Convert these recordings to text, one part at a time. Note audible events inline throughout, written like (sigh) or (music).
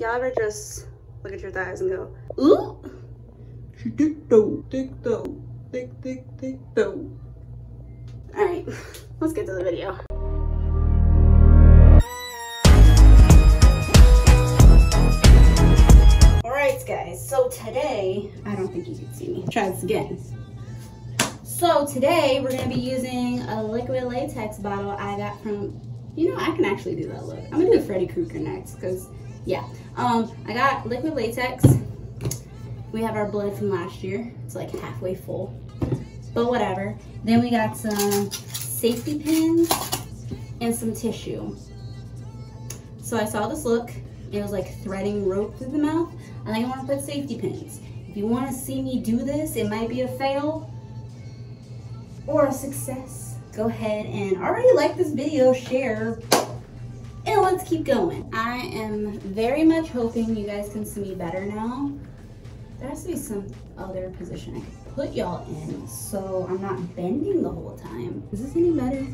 Y'all ever just look at your thighs and go, ooh? She thick though, thick though, thick, thick, thick though. All right, let's get to the video. All right, guys, so today, I don't think you can see me. Try this again. So today we're gonna be using a liquid latex bottle I got from, you know, I can actually do that look. I'm gonna do Freddy Krueger next because, yeah. Um, I got liquid latex. We have our blood from last year. It's like halfway full, but whatever. Then we got some safety pins and some tissue. So I saw this look. It was like threading rope through the mouth. Think I want to put safety pins. If you want to see me do this, it might be a fail or a success. Go ahead and already like this video, share, and let's keep going. I am very much hoping you guys can see me better now. There has to be some other position I can put y'all in so I'm not bending the whole time. Is this any better?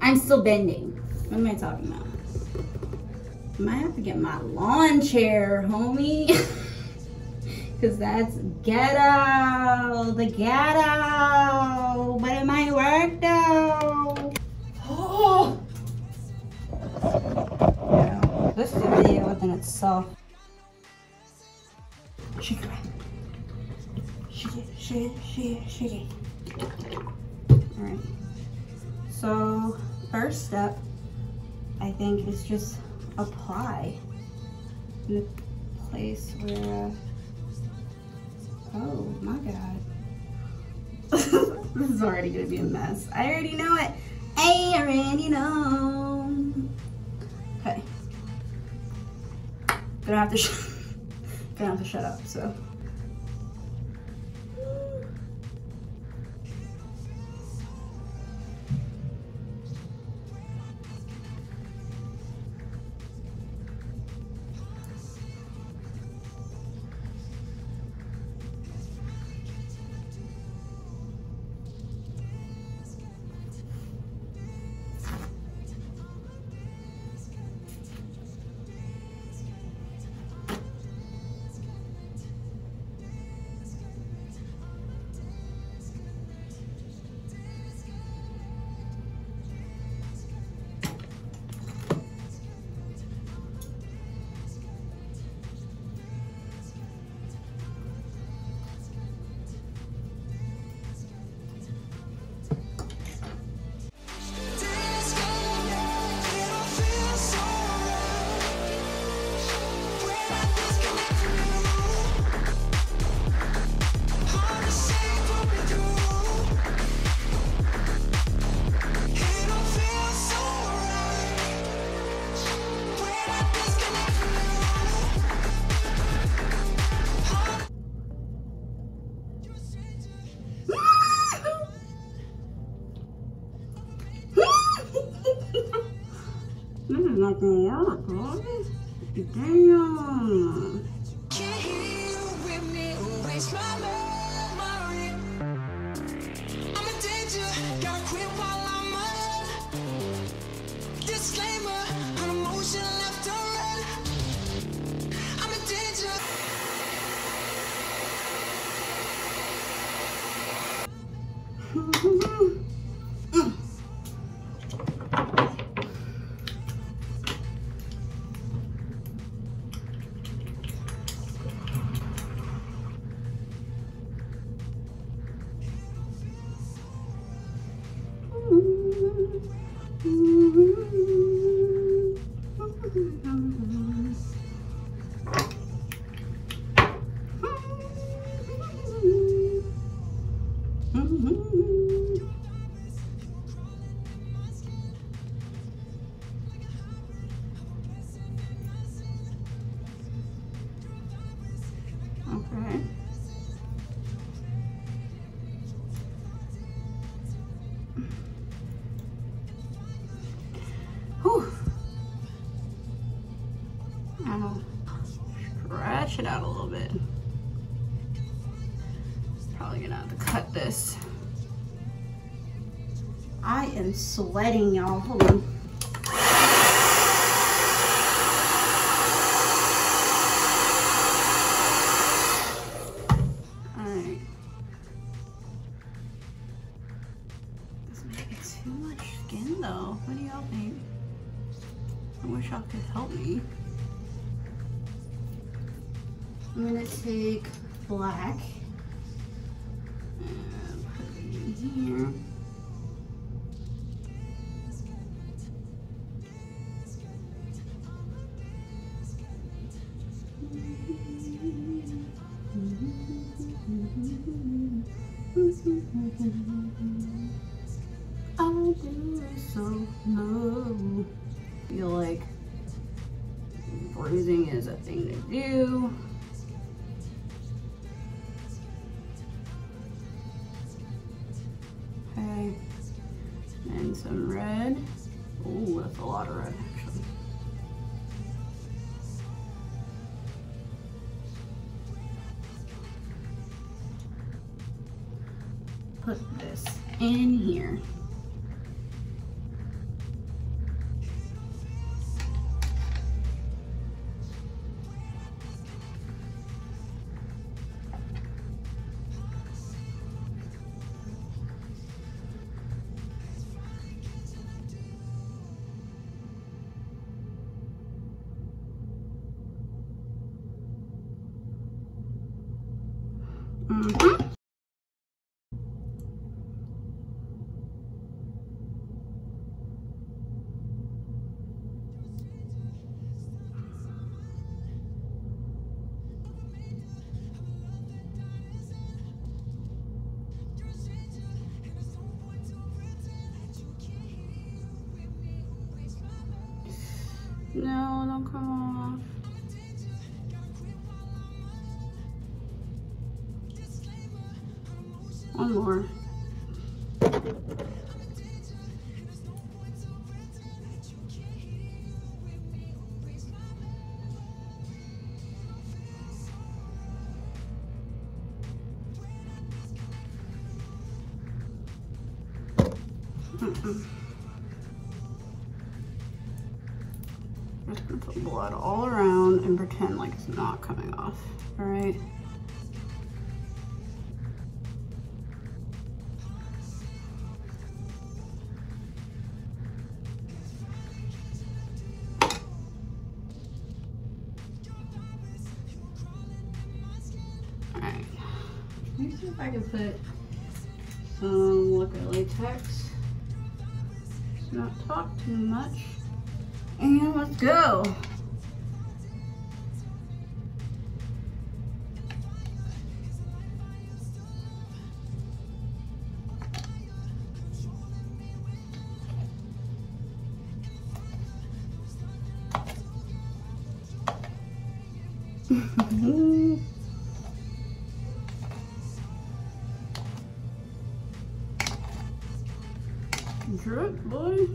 I'm still bending. What am I talking about? I might have to get my lawn chair, homie. (laughs) Cause that's ghetto, the ghetto. But it itself. Shake it, shake it, shake it, shake it, shake it. All right. So first step, I think, is just apply in the place where. Oh my god. (laughs) this is already gonna be a mess. I already know it. I already know. Gonna have to gonna (laughs) have to shut up, so. Not gonna work. Damn. Mm-hmm. Whew. I'll stretch it out a little bit. Probably gonna have to cut this. I am sweating, y'all. Hold on. I'm gonna take black and put it in here. I do so low. Feel like bruising is a thing to do. And some red. Oh, that's a lot of red actually. Put this in here. Mm-hmm. No, don't come off. One more. Mm-mm. Just gonna put blood all around and pretend like it's not coming off. All right. Me see if I can put some liquid latex. Let's not talk too much. And let's go. (laughs) Drip, boy.